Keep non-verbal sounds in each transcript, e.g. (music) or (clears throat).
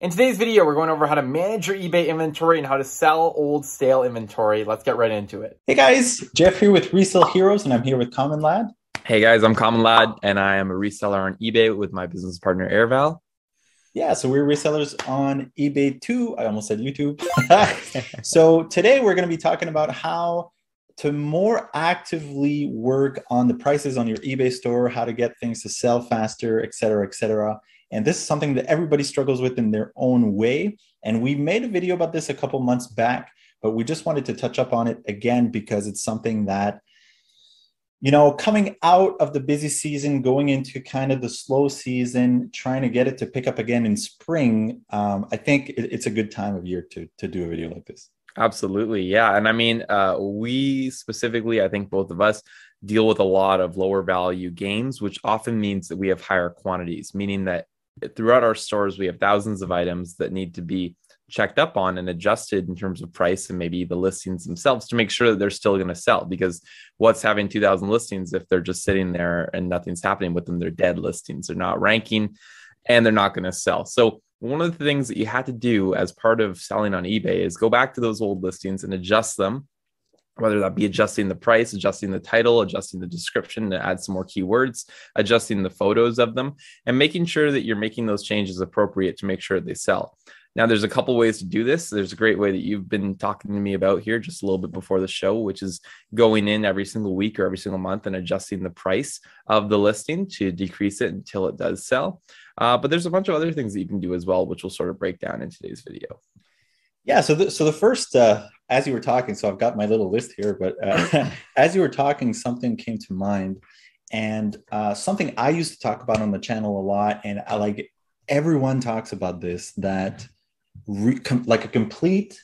In today's video, we're going over how to manage your eBay inventory and how to sell old stale inventory. Let's get right into it. Hey guys, Jeff here with Resale Heroes, and I'm here with Common Lad. Hey guys, I'm Common Lad, and I am a reseller on eBay with my business partner Air Val. Yeah, so we're resellers on eBay too. I almost said YouTube. (laughs) so today we're going to be talking about how to more actively work on the prices on your eBay store, how to get things to sell faster, et cetera, et cetera. And this is something that everybody struggles with in their own way. And we made a video about this a couple months back, but we just wanted to touch up on it again because it's something that, you know, coming out of the busy season, going into kind of the slow season, trying to get it to pick up again in spring, um, I think it, it's a good time of year to, to do a video like this. Absolutely. Yeah. And I mean, uh, we specifically, I think both of us deal with a lot of lower value games, which often means that we have higher quantities, meaning that throughout our stores, we have thousands of items that need to be checked up on and adjusted in terms of price and maybe the listings themselves to make sure that they're still going to sell. Because what's having 2,000 listings if they're just sitting there and nothing's happening with them? They're dead listings. They're not ranking and they're not going to sell. So, one of the things that you had to do as part of selling on eBay is go back to those old listings and adjust them whether that be adjusting the price, adjusting the title, adjusting the description to add some more keywords, adjusting the photos of them, and making sure that you're making those changes appropriate to make sure they sell. Now, there's a couple ways to do this. There's a great way that you've been talking to me about here just a little bit before the show, which is going in every single week or every single month and adjusting the price of the listing to decrease it until it does sell. Uh, but there's a bunch of other things that you can do as well, which we'll sort of break down in today's video. Yeah. So the, so the first, uh, as you were talking, so I've got my little list here, but uh, (laughs) as you were talking, something came to mind, and uh, something I used to talk about on the channel a lot, and I like everyone talks about this that re- com- like a complete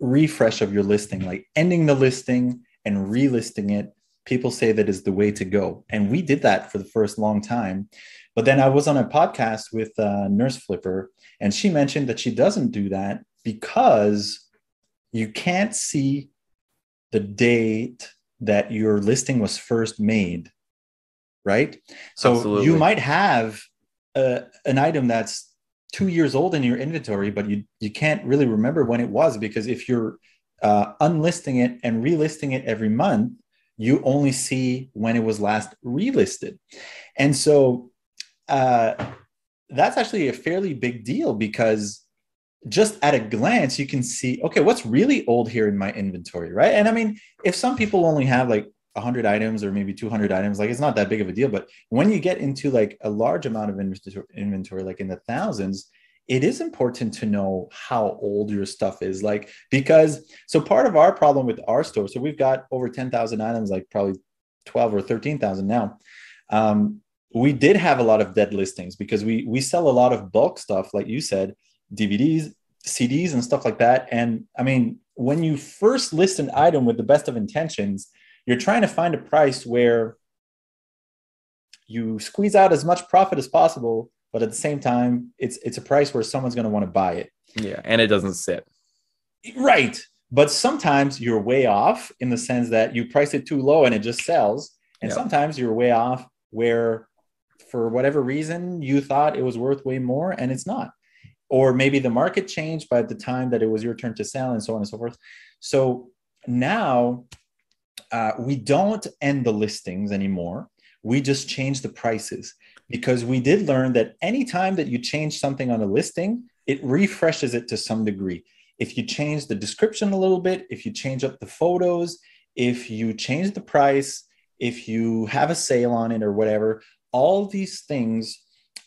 refresh of your listing, like ending the listing and relisting it. People say that is the way to go, and we did that for the first long time. But then I was on a podcast with uh, Nurse Flipper, and she mentioned that she doesn't do that because you can't see the date that your listing was first made right so Absolutely. you might have a, an item that's two years old in your inventory but you you can't really remember when it was because if you're uh, unlisting it and relisting it every month you only see when it was last relisted and so uh, that's actually a fairly big deal because just at a glance, you can see, okay, what's really old here in my inventory, right? And I mean, if some people only have like 100 items or maybe 200 items, like it's not that big of a deal. But when you get into like a large amount of inventory, like in the thousands, it is important to know how old your stuff is. Like, because so part of our problem with our store, so we've got over 10,000 items, like probably 12 or 13,000 now. Um, we did have a lot of dead listings because we we sell a lot of bulk stuff, like you said, DVDs, CDs, and stuff like that. And I mean, when you first list an item with the best of intentions, you're trying to find a price where you squeeze out as much profit as possible, but at the same time, it's it's a price where someone's going to want to buy it. Yeah, and it doesn't sit. Right. But sometimes you're way off in the sense that you price it too low and it just sells. And yep. sometimes you're way off where for whatever reason you thought it was worth way more and it's not or maybe the market changed by the time that it was your turn to sell and so on and so forth. So now uh, we don't end the listings anymore. We just change the prices because we did learn that anytime that you change something on a listing it refreshes it to some degree. If you change the description a little bit if you change up the photos if you change the price if you have a sale on it or whatever all these things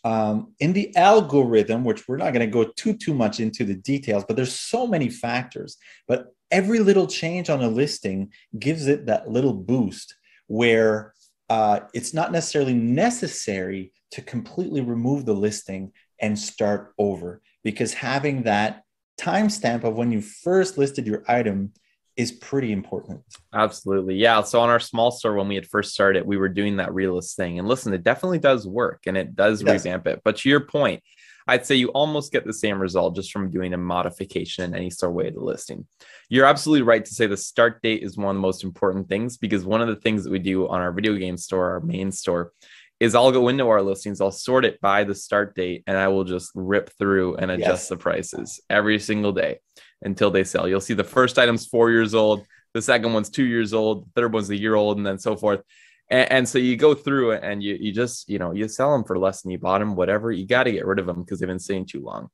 um, in the algorithm, which we're not going to go too too much into the details, but there's so many factors. But every little change on a listing gives it that little boost where uh, it's not necessarily necessary to completely remove the listing and start over because having that timestamp of when you first listed your item is pretty important. Absolutely. Yeah. So on our small store, when we had first started, we were doing that realist thing. And listen, it definitely does work and it does it revamp does. it. But to your point, I'd say you almost get the same result just from doing a modification in any sort of way of the listing. You're absolutely right to say the start date is one of the most important things because one of the things that we do on our video game store, our main store, is I'll go into our listings, I'll sort it by the start date, and I will just rip through and adjust Yes. the prices every single day until they sell. You'll see the first item's four years old, the second one's two years old, the third one's a year old, and then so forth. And, and so you go through and you you just you know you sell them for less than you bought them, whatever. You got to get rid of them because they've been sitting too long.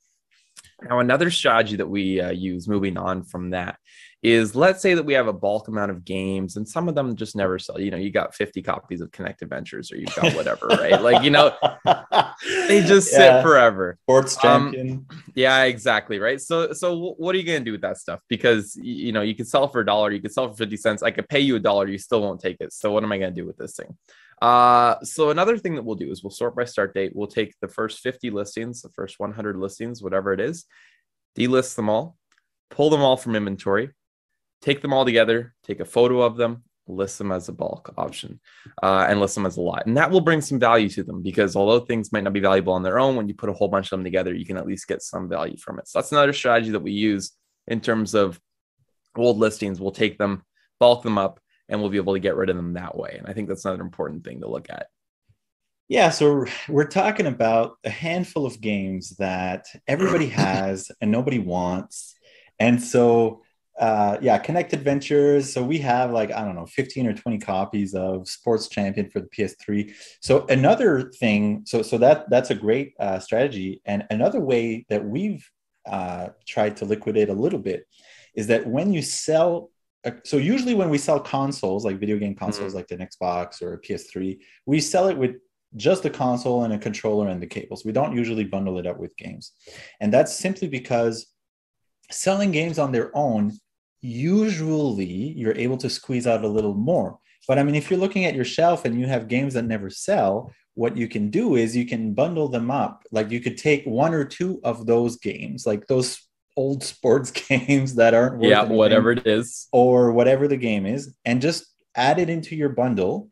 Now, another strategy that we uh, use moving on from that is let's say that we have a bulk amount of games and some of them just never sell. You know, you got 50 copies of Kinect Adventures or you've got whatever, right? Like, you know, (laughs) they just Yeah. sit forever. Sports Um. Yeah, exactly. Right. So, so what are you going to do with that stuff? Because, you know, you could sell for a dollar, you could sell for 50 cents. I could pay you a dollar, you still won't take it. So, what am I going to do with this thing? Uh, so another thing that we'll do is we'll sort by start date. We'll take the first 50 listings, the first 100 listings, whatever it is, delist them all, pull them all from inventory, take them all together, take a photo of them, list them as a bulk option, uh, and list them as a lot. And that will bring some value to them because although things might not be valuable on their own, when you put a whole bunch of them together, you can at least get some value from it. So that's another strategy that we use in terms of old listings. We'll take them, bulk them up, and we'll be able to get rid of them that way. And I think that's another important thing to look at. Yeah, so we're talking about a handful of games that everybody (clears throat) has and nobody wants. And so, uh, yeah, Kinect Adventures. So we have like, I don't know, 15 or 20 copies of Sports Champion for the PS3. So another thing, so so that that's a great uh, strategy. And another way that we've uh, tried to liquidate a little bit is that when you sell, Uh, so usually when we sell consoles, like video game consoles mm. like the Xbox or a PS3, we sell it with just the console and a controller and the cables. We don't usually bundle it up with games. And that's simply because selling games on their own, usually you're able to squeeze out a little more. But I mean, if you're looking at your shelf and you have games that never sell, what you can do is you can bundle them up. Like you could take one or two of those games, like those old (laughs) sports games that aren't worth yeah, anything, whatever it is. or whatever the game is, and just add it into your bundle.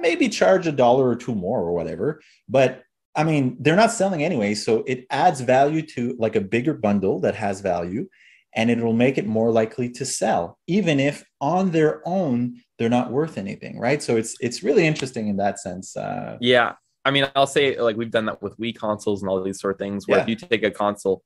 Maybe charge a dollar or two more or whatever. But I mean, they're not selling anyway, so it adds value to like a bigger bundle that has value, and it will make it more likely to sell, even if on their own they're not worth anything, right? So it's it's really interesting in that sense. Uh, Yeah. I mean, I'll say like we've done that with Wii consoles and all these sort of things where Yeah. if you take a console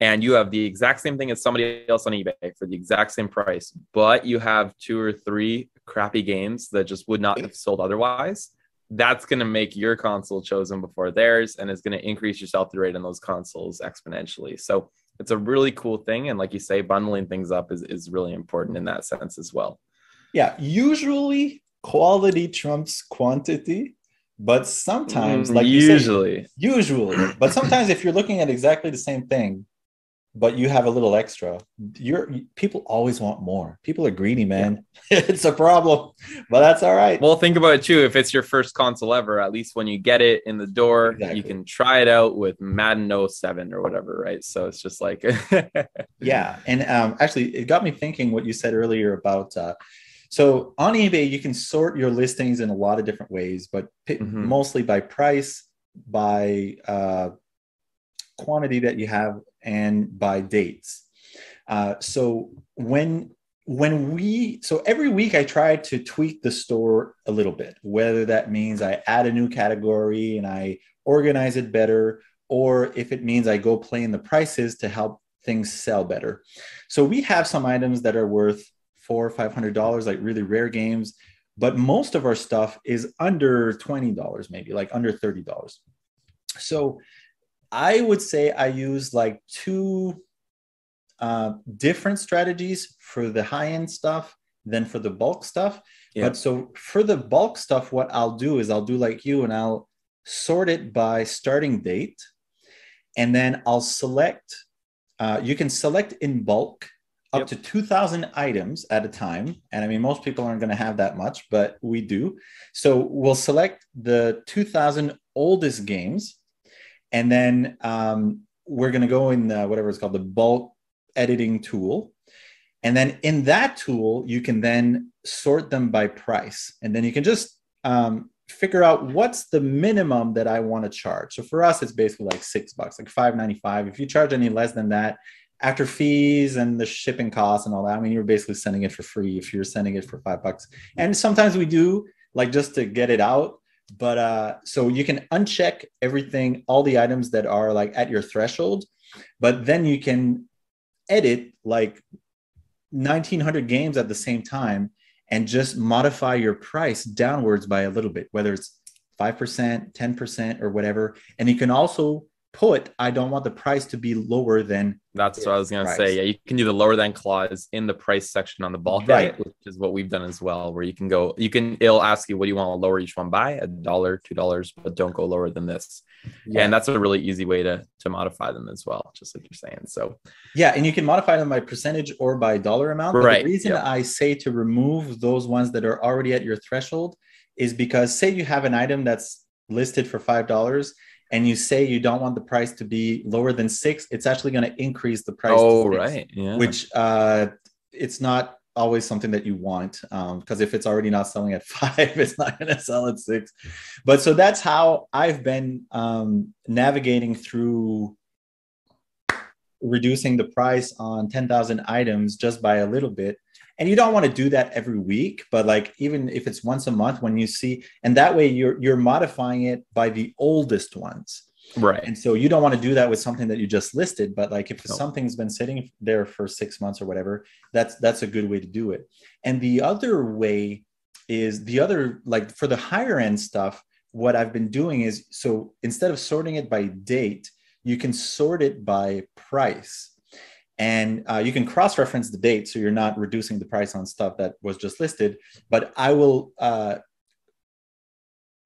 and you have the exact same thing as somebody else on eBay for the exact same price, but you have two or three crappy games that just would not have sold otherwise, that's going to make your console chosen before theirs and is going to increase your sell through rate on those consoles exponentially. So it's a really cool thing. And like you say, bundling things up is, is really important in that sense as well. yeah, usually quality trumps quantity, but sometimes, like you say, usually. usually but sometimes if you're looking at exactly the same thing but you have a little extra you're people always want more people are greedy man (laughs) it's a problem but that's all right Well, think about it too. If it's your first console ever, at least when you get it in the door, Exactly. you can try it out with Madden 07 or whatever, right? So it's just like, (laughs) yeah and um, actually it got me thinking what you said earlier about uh, so on ebay you can sort your listings in a lot of different ways but pi- Mhm. mostly by price by uh, quantity that you have and by dates. Uh, so when when we so every week i try to tweak the store a little bit whether that means i add a new category and i organize it better or if it means i go play in the prices to help things sell better. So we have some items that are worth four or five hundred dollars like really rare games but most of our stuff is under $20 maybe like under $30 so i would say i use like two uh, different strategies for the high end stuff than for the bulk stuff. Yeah. But so for the bulk stuff, what I'll do is I'll do like you and I'll sort it by starting date. And then I'll select, uh, you can select in bulk up Yep. to 2,000 items at a time. And I mean, most people aren't going to have that much, but we do. So we'll select the 2,000 oldest games. And then um, we're going to go in uh, whatever it's called the bulk editing tool. And then in that tool, you can then sort them by price. And then you can just um, figure out what's the minimum that I want to charge. So for us, it's basically like six bucks, like five ninety five. If you charge any less than that, after fees and the shipping costs and all that, I mean, you're basically sending it for free if you're sending it for five bucks. And sometimes we do like just to get it out, but uh, so you can uncheck everything, all the items that are like at your threshold, but then you can edit like 1900 games at the same time and just modify your price downwards by a little bit, whether it's 5%, 10%, or whatever. And you can also put I don't want the price to be lower than that's what I was gonna say. Yeah, you can do the lower than clause in the price section on the bulk right. which is what we've done as well, where you can go, you can it'll ask you what do you want to lower each one by a dollar, two dollars, but don't go lower than this. Yeah. And that's a really easy way to to modify them as well, just like you're saying. So yeah, and you can modify them by percentage or by dollar amount. right. The reason yep. I say to remove those ones that are already at your threshold is because say you have an item that's listed for five dollars and you say you don't want the price to be lower than six, it's actually going to increase the price. Oh, right. Yeah. Which uh, it's not always something that you want because um, if it's already not selling at (laughs) five, it's not going to sell at six. But so that's how I've been um, navigating through reducing the price on 10,000 items just by a little bit. And you don't want to do that every week but like even if it's once a month when you see and that way you're you're modifying it by the oldest ones. Right. And so you don't want to do that with something that you just listed but like if no. something's been sitting there for six months or whatever that's that's a good way to do it. And the other way is the other like for the higher end stuff what i've been doing is so instead of sorting it by date you can sort it by price and uh, you can cross-reference the date so you're not reducing the price on stuff that was just listed but i will uh,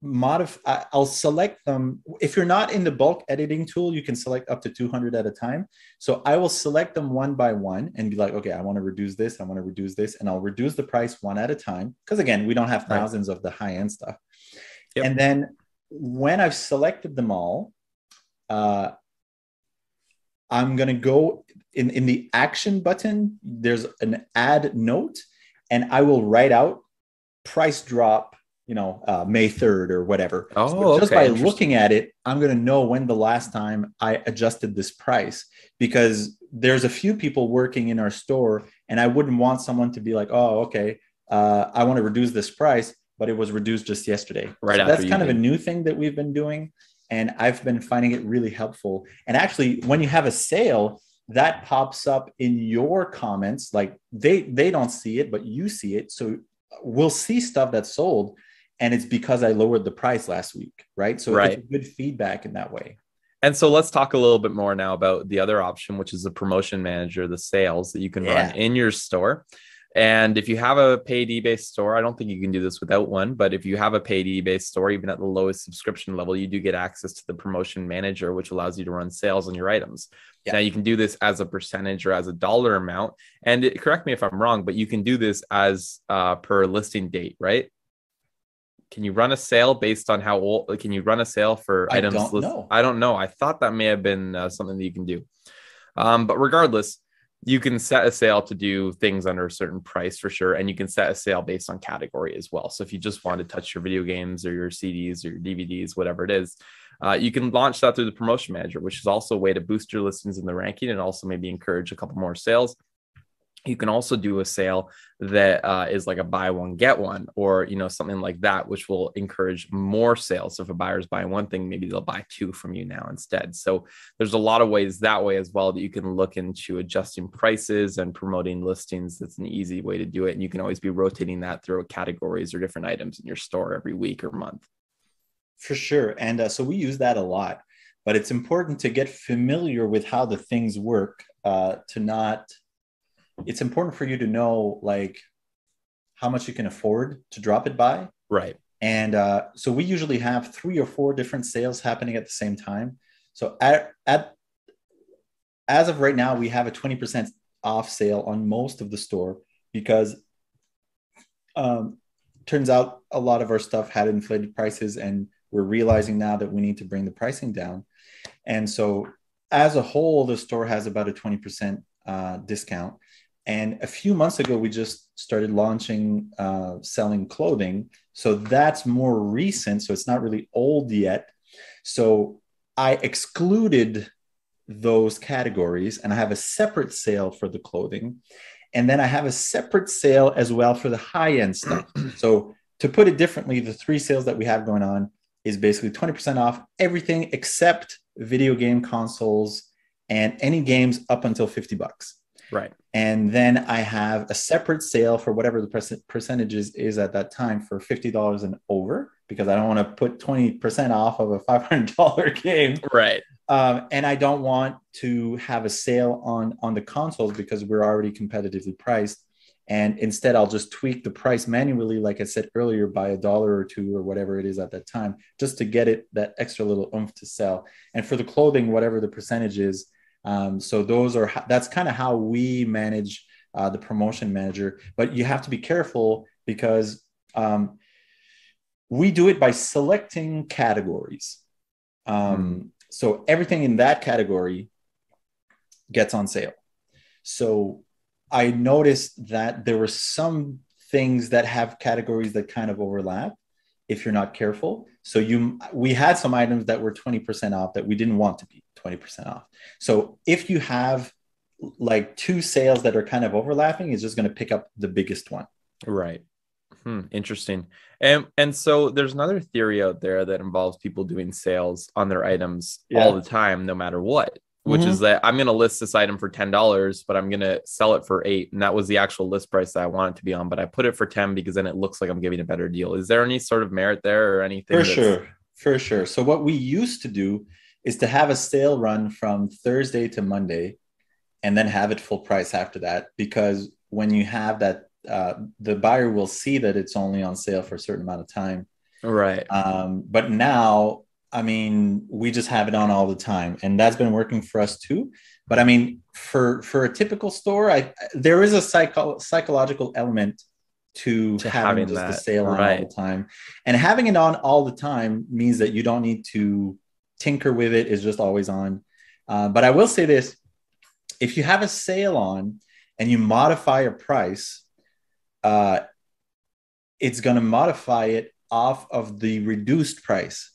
modify i'll select them if you're not in the bulk editing tool you can select up to 200 at a time so i will select them one by one and be like okay i want to reduce this i want to reduce this and i'll reduce the price one at a time because again we don't have thousands right. of the high end stuff yep. and then when i've selected them all uh, i'm going to go in, in the action button, there's an add note, and I will write out price drop, you know, uh, May 3rd or whatever. Oh, so just by looking at it, I'm going to know when the last time I adjusted this price because there's a few people working in our store, and I wouldn't want someone to be like, oh, okay, uh, I want to reduce this price, but it was reduced just yesterday. Right. So that's kind of a new thing that we've been doing. And I've been finding it really helpful. And actually, when you have a sale, that pops up in your comments like they they don't see it but you see it so we'll see stuff that's sold and it's because i lowered the price last week right so right. it's good feedback in that way and so let's talk a little bit more now about the other option which is the promotion manager the sales that you can yeah. run in your store and if you have a paid eBay store, I don't think you can do this without one, but if you have a paid eBay store, even at the lowest subscription level, you do get access to the promotion manager, which allows you to run sales on your items. Yeah. Now you can do this as a percentage or as a dollar amount. And it, correct me if I'm wrong, but you can do this as uh, per listing date, right? Can you run a sale based on how old? Can you run a sale for I items? Don't know. I don't know. I thought that may have been uh, something that you can do. Um, but regardless, you can set a sale to do things under a certain price for sure and you can set a sale based on category as well. So if you just want to touch your video games or your cds or your dvds whatever it is uh, you can launch that through the promotion manager which is also a way to boost your listings in the ranking and also maybe encourage a couple more sales you can also do a sale that uh, is like a buy one get one or you know something like that which will encourage more sales. So if a buyer's buying one thing maybe they'll buy two from you now instead. So there's a lot of ways that way as well that you can look into adjusting prices and promoting listings. That's an easy way to do it. And you can always be rotating that through categories or different items in your store every week or month. For sure. And uh, so we use that a lot but it's important to get familiar with how the things work uh, to not it's important for you to know like how much you can afford to drop it by. Right. And uh, so we usually have three or four different sales happening at the same time. So at, at as of right now, we have a 20% off sale on most of the store because um, turns out a lot of our stuff had inflated prices and we're realizing now that we need to bring the pricing down. And so as a whole, the store has about a 20% uh, discount. And a few months ago, we just started launching uh, selling clothing. So that's more recent. So it's not really old yet. So I excluded those categories and I have a separate sale for the clothing. And then I have a separate sale as well for the high end stuff. (clears throat) so to put it differently, the three sales that we have going on is basically 20% off everything except video game consoles and any games up until 50 bucks. Right. And then I have a separate sale for whatever the percentages is at that time for $50 and over because I don't want to put 20% off of a $500 (laughs) game. Right. Um, and I don't want to have a sale on on the consoles because we're already competitively priced. And instead, I'll just tweak the price manually, like I said earlier, by a dollar or two or whatever it is at that time, just to get it that extra little oomph to sell. And for the clothing, whatever the percentage is, um, so those are that's kind of how we manage uh, the promotion manager. But you have to be careful because um, we do it by selecting categories. Um, mm. So everything in that category gets on sale. So I noticed that there were some things that have categories that kind of overlap if you're not careful. So you we had some items that were 20% off that we didn't want to be 20% off. So if you have like two sales that are kind of overlapping, it's just going to pick up the biggest one. Right. Hmm, interesting. And and so there's another theory out there that involves people doing sales on their items yeah. all the time, no matter what. Which mm-hmm. is that I'm going to list this item for ten dollars, but I'm going to sell it for eight, and that was the actual list price that I wanted to be on. But I put it for ten because then it looks like I'm giving a better deal. Is there any sort of merit there or anything? For sure, for sure. So what we used to do is to have a sale run from Thursday to Monday, and then have it full price after that. Because when you have that uh, the buyer will see that it's only on sale for a certain amount of time. Right. Um, but now, I mean, we just have it on all the time, and that's been working for us too. But I mean, for for a typical store, I there is a psycho- psychological element to, to having, having just that. the sale on right. all the time, and having it on all the time means that you don't need to tinker with it; it's just always on. Uh, but I will say this: if you have a sale on and you modify a price uh, it's going to modify it off of the reduced price.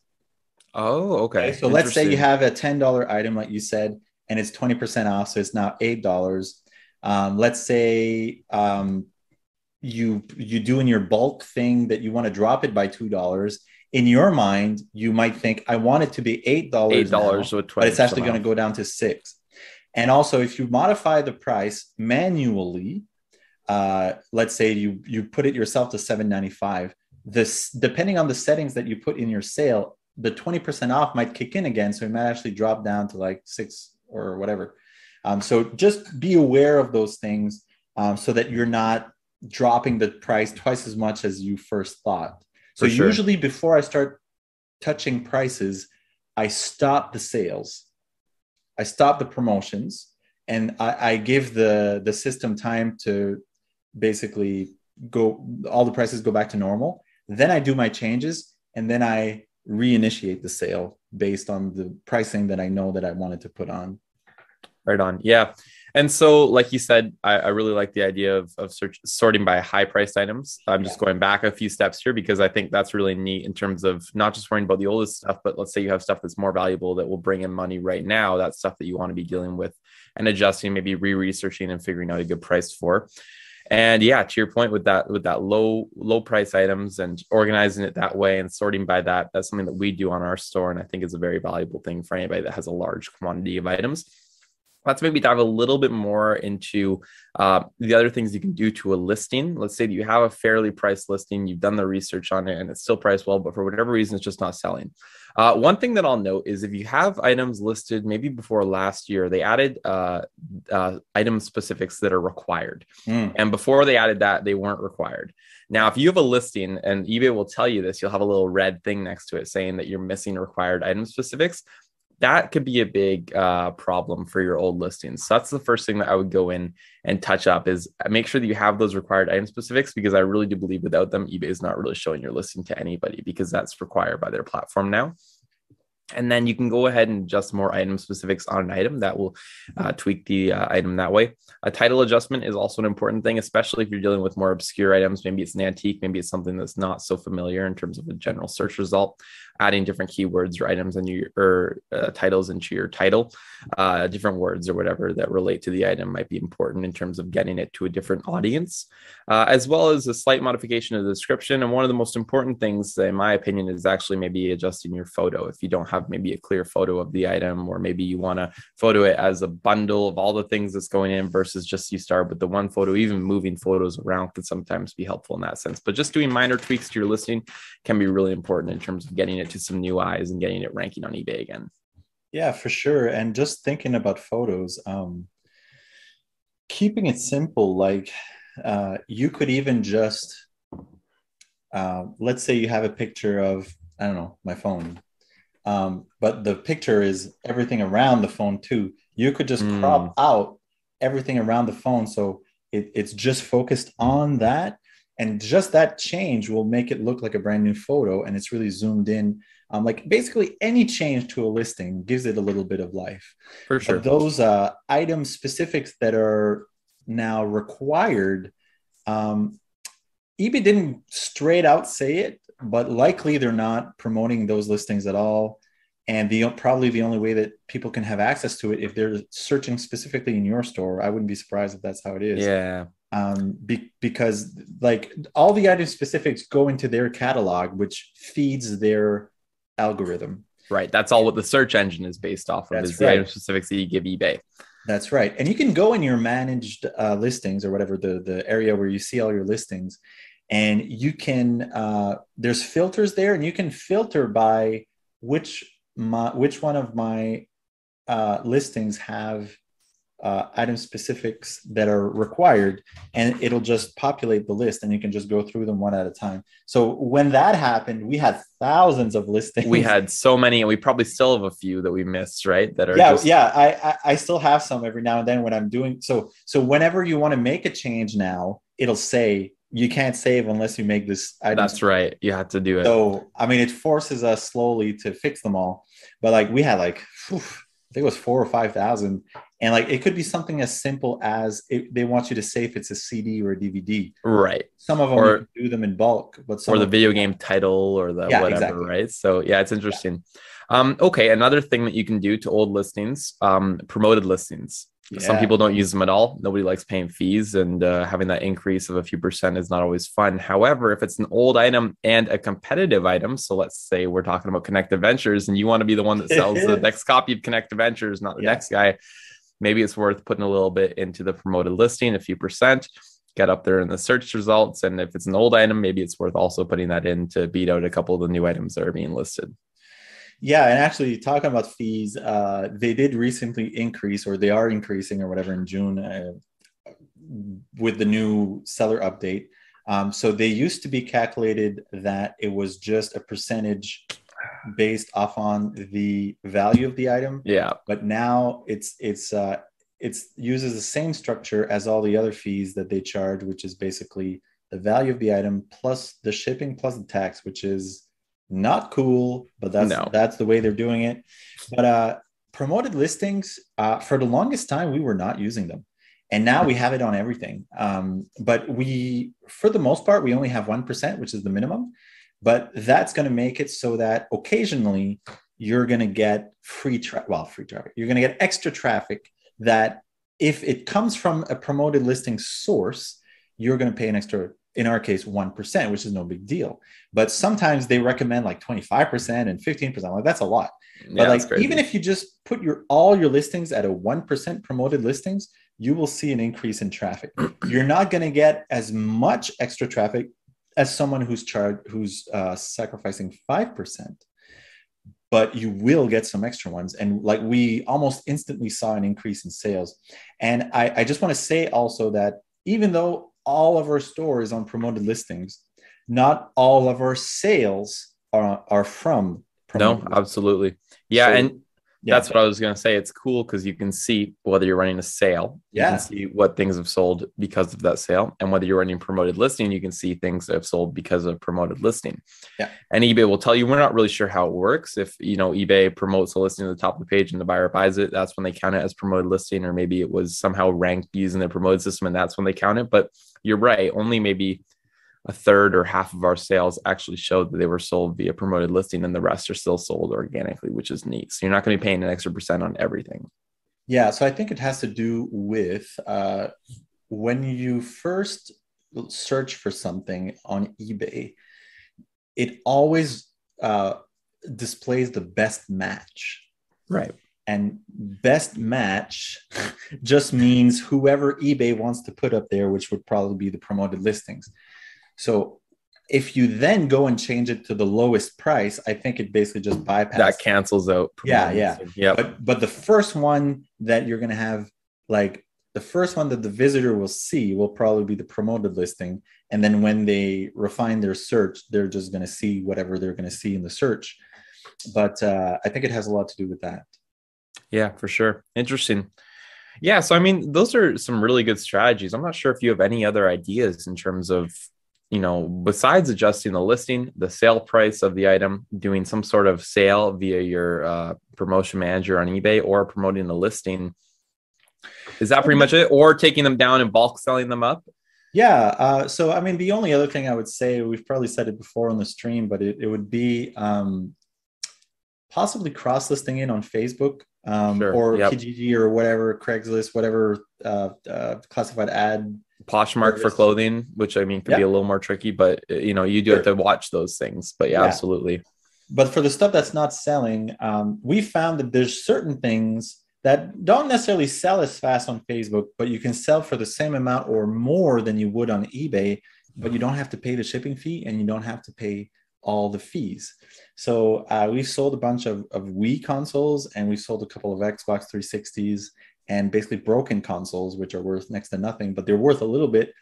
Oh, okay. okay so let's say you have a $10 item, like you said, and it's 20% off. So it's now $8. Um, let's say um, you you do in your bulk thing that you want to drop it by $2. In your mind, you might think, I want it to be $8. $8 but it's actually going to go down to six. And also, if you modify the price manually, uh, let's say you you put it yourself to 795 this depending on the settings that you put in your sale the 20% off might kick in again so it might actually drop down to like six or whatever. Um, so just be aware of those things um, so that you're not dropping the price twice as much as you first thought. So sure. usually before i start touching prices i stop the sales. I stop the promotions and I, I give the the system time to basically go all the prices go back to normal. Then i do my changes and then i reinitiate the sale based on the pricing that i know that i wanted to put on. Right on. Yeah. And so like you said i, I really like the idea of, of search, sorting by high priced items. I'm just going back a few steps here because i think that's really neat in terms of not just worrying about the oldest stuff but let's say you have stuff that's more valuable that will bring in money right now that's stuff that you want to be dealing with and adjusting maybe re-researching and figuring out a good price for and yeah to your point with that with that low low price items and organizing it that way and sorting by that that's something that we do on our store and i think is a very valuable thing for anybody that has a large quantity of items let's maybe dive a little bit more into uh, the other things you can do to a listing. Let's say that you have a fairly priced listing, you've done the research on it, and it's still priced well, but for whatever reason, it's just not selling. Uh, one thing that I'll note is if you have items listed maybe before last year, they added uh, uh item specifics that are required. Mm. And before they added that, they weren't required. Now, if you have a listing and eBay will tell you this, you'll have a little red thing next to it saying that you're missing required item specifics that could be a big uh, problem for your old listings. So that's the first thing that I would go in and touch up is make sure that you have those required item specifics because I really do believe without them, eBay is not really showing your listing to anybody because that's required by their platform now. And then you can go ahead and adjust more item specifics on an item that will uh, tweak the uh, item that way. A title adjustment is also an important thing, especially if you're dealing with more obscure items. Maybe it's an antique, maybe it's something that's not so familiar in terms of a general search result adding different keywords or items and your or uh, titles into your title, uh, different words or whatever that relate to the item might be important in terms of getting it to a different audience, uh, as well as a slight modification of the description. And one of the most important things, in my opinion, is actually maybe adjusting your photo. If you don't have maybe a clear photo of the item, or maybe you want to photo it as a bundle of all the things that's going in versus just you start with the one photo, even moving photos around can sometimes be helpful in that sense. But just doing minor tweaks to your listing can be really important in terms of getting it to some new eyes and getting it ranking on eBay again. Yeah, for sure. And just thinking about photos, um, keeping it simple, like uh, you could even just, uh, let's say you have a picture of, I don't know, my phone, um, but the picture is everything around the phone too. You could just mm. crop out everything around the phone. So it, it's just focused on that and just that change will make it look like a brand new photo and it's really zoomed in um, like basically any change to a listing gives it a little bit of life for sure but those uh, item specifics that are now required um, ebay didn't straight out say it but likely they're not promoting those listings at all and the probably the only way that people can have access to it if they're searching specifically in your store i wouldn't be surprised if that's how it is yeah um, be, because like all the item specifics go into their catalog, which feeds their algorithm. Right. That's all what the search engine is based off of That's is right. the item specifics that you give eBay. That's right. And you can go in your managed uh, listings or whatever the, the area where you see all your listings and you can uh, there's filters there and you can filter by which my which one of my uh, listings have uh, item specifics that are required and it'll just populate the list and you can just go through them one at a time. So when that happened we had thousands of listings. We had so many and we probably still have a few that we missed right? That are yeah just... yeah I, I i still have some every now and then when i'm doing so so whenever you want to make a change now it'll say you can't save unless you make this item. That's right. You have to do it. So, I mean, it forces us slowly to fix them all. But like, we had like, whew, I think it was four or 5,000 and like it could be something as simple as it, they want you to say if it's a cd or a dvd right some of them or, do them in bulk but or the video game title or the yeah, whatever exactly. right so yeah it's interesting yeah. Um okay another thing that you can do to old listings um promoted listings yeah. Some people don't use them at all. Nobody likes paying fees, and uh, having that increase of a few percent is not always fun. However, if it's an old item and a competitive item, so let's say we're talking about Kinect Adventures, and you want to be the one that sells the (laughs) next copy of Kinect Adventures, not the yeah. next guy, maybe it's worth putting a little bit into the promoted listing, a few percent, get up there in the search results. And if it's an old item, maybe it's worth also putting that in to beat out a couple of the new items that are being listed. Yeah, and actually talking about fees, uh, they did recently increase, or they are increasing, or whatever, in June uh, with the new seller update. Um, so they used to be calculated that it was just a percentage based off on the value of the item. Yeah. But now it's it's uh, it's uses the same structure as all the other fees that they charge, which is basically the value of the item plus the shipping plus the tax, which is not cool, but that's no. that's the way they're doing it. But uh, promoted listings, uh, for the longest time, we were not using them, and now we have it on everything. Um, but we, for the most part, we only have one percent, which is the minimum. But that's going to make it so that occasionally you're going to get free traffic. Well, free traffic. You're going to get extra traffic that if it comes from a promoted listing source, you're going to pay an extra in our case 1% which is no big deal. But sometimes they recommend like 25% and 15% like that's a lot. Yeah, but like even if you just put your all your listings at a 1% promoted listings you will see an increase in traffic. (clears throat) You're not going to get as much extra traffic as someone who's charged who's uh, sacrificing 5% but you will get some extra ones. And like we almost instantly saw an increase in sales. And i, I just want to say also that even though all of our stores on promoted listings. Not all of our sales are, are from. No, absolutely. Yeah. So, and Yeah. That's what I was going to say. It's cool because you can see whether you're running a sale. You Yeah. can see what things have sold because of that sale. And whether you're running promoted listing, you can see things that have sold because of promoted listing. Yeah. And eBay will tell you, we're not really sure how it works. If, you know, eBay promotes a listing at the top of the page and the buyer buys it, that's when they count it as promoted listing. Or maybe it was somehow ranked using the promoted system and that's when they count it. But you're right. Only maybe a third or half of our sales actually showed that they were sold via promoted listing and the rest are still sold organically, which is neat. So you're not going to be paying an extra percent on everything. Yeah, so I think it has to do with uh, when you first search for something on eBay, it always uh, displays the best match. Right. And best match (laughs) just means whoever eBay wants to put up there, which would probably be the promoted listings. So if you then go and change it to the lowest price, I think it basically just bypasses That cancels out. Yeah, yeah, yeah. but but the first one that you're gonna have like the first one that the visitor will see will probably be the promoted listing and then when they refine their search they're just gonna see whatever they're gonna see in the search but uh, i think it has a lot to do with that Yeah, for sure. Interesting. Yeah. So, I mean, those are some really good strategies. I'm not sure if you have any other ideas in terms of, you know, besides adjusting the listing, the sale price of the item, doing some sort of sale via your uh, promotion manager on eBay or promoting the listing. Is that pretty much it? Or taking them down and bulk selling them up? yeah uh, so i mean the only other thing i would say we've probably said it before on the stream but it, it would be um, possibly cross listing it on facebook um, Sure, or yep. kijiji or whatever craigslist whatever uh, uh, classified ad Poshmark for clothing, which I mean could be a little more tricky, but uh, you know, you do have to watch those things. But yeah, Yeah. absolutely. but for the stuff that's not selling, um, we found that there's certain things that don't necessarily sell as fast on Facebook, but you can sell for the same amount or more than you would on eBay, but you don't have to pay the shipping fee and you don't have to pay all the fees. So uh, we've sold a bunch of, of Wii consoles and we sold a couple of Xbox 360s and basically broken consoles, which are worth next to nothing, but they're worth a little bit,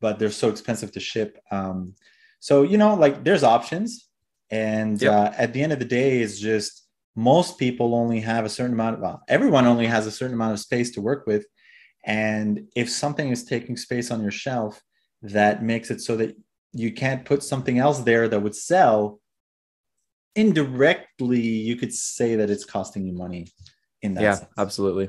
but they're so expensive to ship. Um, so, you know, like there's options. And Yep. uh, at the end of the day, it's just most people only have a certain amount of, well, everyone only has a certain amount of space to work with. And if something is taking space on your shelf, that makes it so that you can't put something else there that would sell indirectly you could say that it's costing you money in that yeah sense. absolutely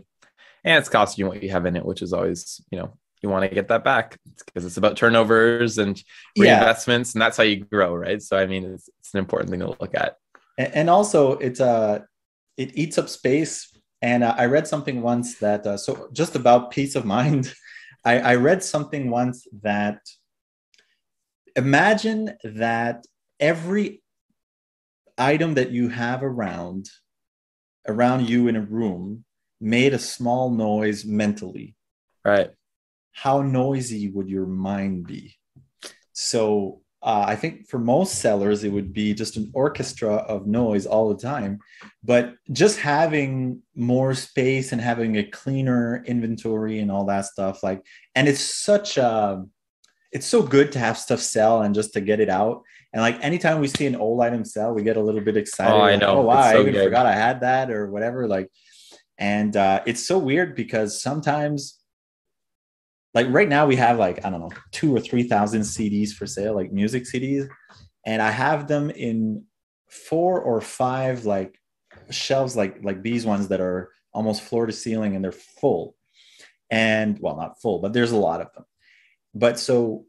and it's costing you what you have in it which is always you know you want to get that back. Because it's about turnovers and Yeah. reinvestments and that's how you grow right? So i mean it's, it's an important thing to look at. A- and also it's uh it eats up space. And uh, i read something once that uh, so just about peace of mind. (laughs) I, I read something once that imagine that every item that you have around around you in a room made a small noise mentally right how noisy would your mind be? So uh, I think for most sellers, it would be just an orchestra of noise all the time. But just having more space and having a cleaner inventory and all that stuff, like, and it's such a, it's so good to have stuff sell and just to get it out. And like anytime we see an old item sell, we get a little bit excited. Oh, I like, know. Oh wow, It's I even good. forgot I had that or whatever. Like, and uh, it's so weird because sometimes like right now we have like i don't know two or three thousand cds for sale like music cds and i have them in four or five like shelves like like these ones that are almost floor to ceiling and they're full. And well not full but there's a lot of them. But so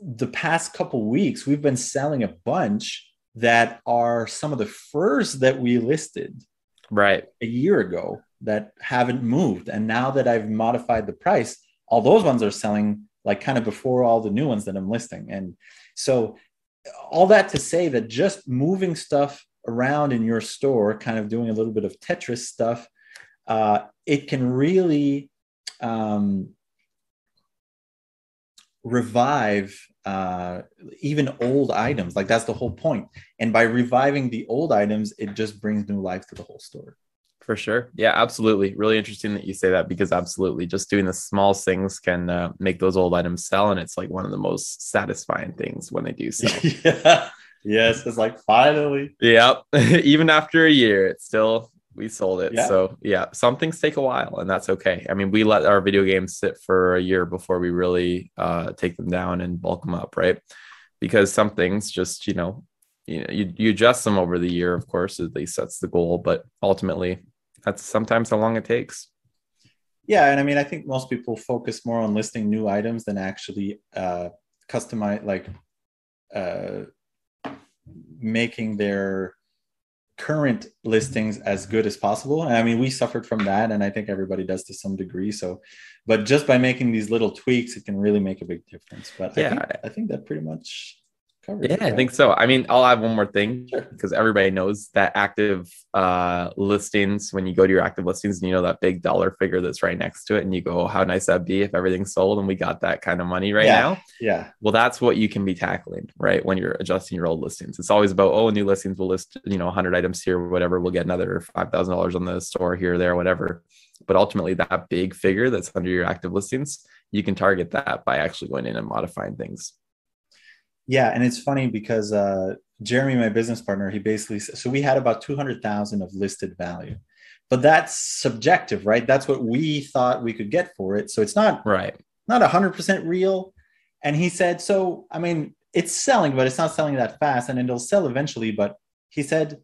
the past couple weeks we've been selling a bunch that are some of the first that we listed right a year ago that haven't moved. And now that I've modified the price, all those ones are selling like kind of before all the new ones that I'm listing. And so, all that to say that just moving stuff around in your store, kind of doing a little bit of Tetris stuff, uh, it can really um, revive uh, even old items. Like that's the whole point. And by reviving the old items, it just brings new life to the whole store. for sure yeah absolutely really interesting that you say that because absolutely just doing the small things can uh, make those old items sell and it's like one of the most satisfying things when they do sell (laughs) yeah. yes, it's like finally. Yep. (laughs) Even after a year, it's still we sold it. Yeah. So yeah, some things take a while, and that's okay. I mean, we let our video games sit for a year before we really uh, take them down and bulk them up, right? Because some things just you know, you know, you, you adjust them over the year, of course. At least that's the goal, but ultimately, that's sometimes how long it takes. Yeah, and I mean, I think most people focus more on listing new items than actually uh, customize, like uh, making their current listings as good as possible. And I mean, we suffered from that, and I think everybody does to some degree. So, but just by making these little tweaks, it can really make a big difference. But Yeah. I, think, I think that pretty much Yeah, it, I think so. I mean, I'll add one more thing Sure. because everybody knows that active uh, listings, when you go to your active listings and you know that big dollar figure that's right next to it, and you go, oh, how nice that'd be if everything's sold and we got that kind of money right Yeah. now. Yeah, Well, that's what you can be tackling, right? When you're adjusting your old listings. It's always about, oh, new listings will list, you know, 100 items here, whatever. We'll get another $5,000 on the store here, there, whatever. But ultimately, that big figure that's under your active listings, you can target that by actually going in and modifying things. Yeah, and it's funny because uh, Jeremy, my business partner, he basically so we had about two hundred thousand of listed value, but that's subjective, right? That's what we thought we could get for it. So it's not Right. not 100% real. And he said, So, I mean, it's selling, but it's not selling that fast and it'll sell eventually. But he said,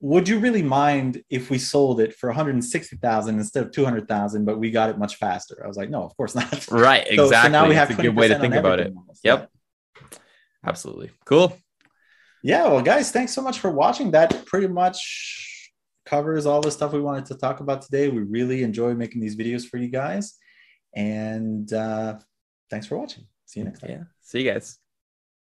Would you really mind if we sold it for 160,000 instead of 200,000, but we got it much faster? I was like, No, of course not. Right. (laughs) So- Exactly. So, now we have a good way to think about it. Yep. Absolutely. Cool. Yeah. Well, guys, thanks so much for watching. That pretty much covers all the stuff we wanted to talk about today. We really enjoy making these videos for you guys. And uh, thanks for watching. See you next time. Yeah. See you guys.